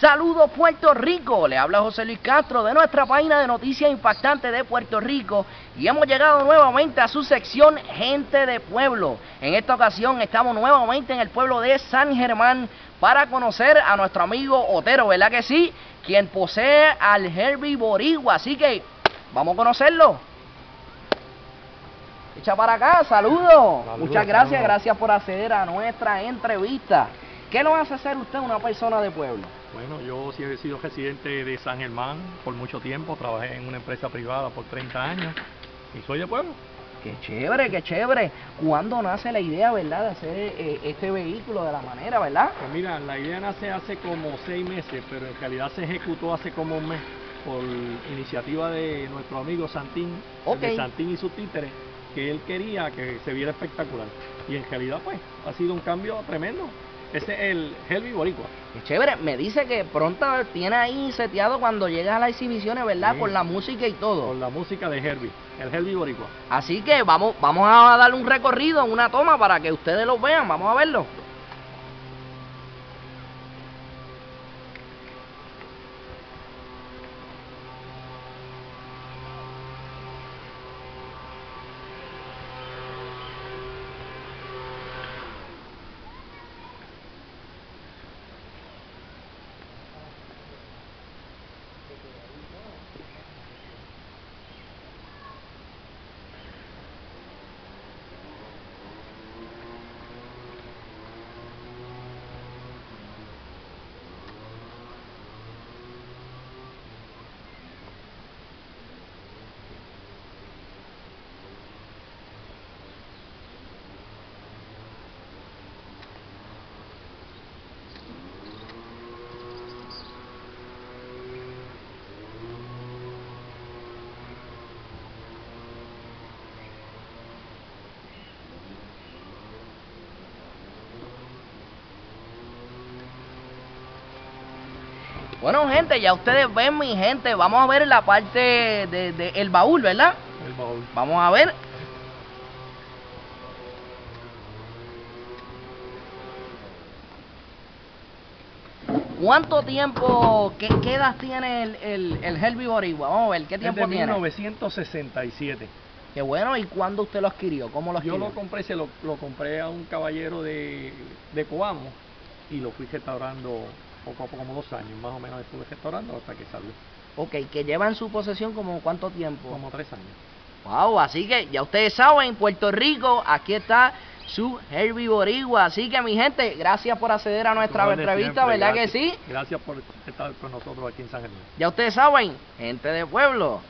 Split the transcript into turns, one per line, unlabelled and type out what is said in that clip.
Saludos Puerto Rico, le habla José Luis Castro de nuestra página de noticias impactantes de Puerto Rico y hemos llegado nuevamente a su sección Gente de Pueblo. En esta ocasión estamos nuevamente en el pueblo de San Germán para conocer a nuestro amigo Otero, ¿verdad que sí? Quien posee al Herbie Borigua, así que vamos a conocerlo. Echa para acá, saludos. Muchas gracias, gracias por acceder a nuestra entrevista. ¿Qué lo hace ser usted una persona de pueblo?
Bueno, yo sí he sido residente de San Germán por mucho tiempo, trabajé en una empresa privada por 30 años y soy de pueblo.
Qué chévere, qué chévere. ¿Cuándo nace la idea, verdad, de hacer eh, este vehículo de la manera, verdad?
Pues mira, la idea nace hace como seis meses, pero en realidad se ejecutó hace como un mes por iniciativa de nuestro amigo Santín, de Santín y sus títeres, que él quería que se viera espectacular. Y en realidad, pues, ha sido un cambio tremendo. Ese es el Helvi Boricua.
Qué chévere. Me dice que pronto tiene ahí seteado cuando llega a las exhibiciones, ¿verdad? Con la música y todo.
Con la música de Helvi, el Helvi Boricua.
Así que vamos, vamos a darle un recorrido, una toma para que ustedes lo vean. Vamos a verlo. Bueno, gente, ya ustedes ven, mi gente. Vamos a ver la parte de, el baúl, ¿verdad?
El baúl.
Vamos a ver. ¿Cuánto tiempo, qué, edad tiene el, el, el Herbie? Vamos a ver, ¿qué tiempo tiene?
1967.
Qué bueno, ¿y cuándo usted lo adquirió? ¿Cómo lo adquirió?
Yo lo compré, se lo, lo compré a un caballero de, de Coamo y lo fui restaurando poco a poco, como dos años más o menos estuve restaurando hasta que salió.
Ok, que lleva en su posesión como cuánto tiempo?
Como tres años.
Wow, así que ya ustedes saben, Puerto Rico, aquí está su Herbie Borigua. Así que mi gente, gracias por acceder a nuestra entrevista, ¿verdad que sí?
Gracias por estar con nosotros aquí en San Germán.
Ya ustedes saben, gente de pueblo.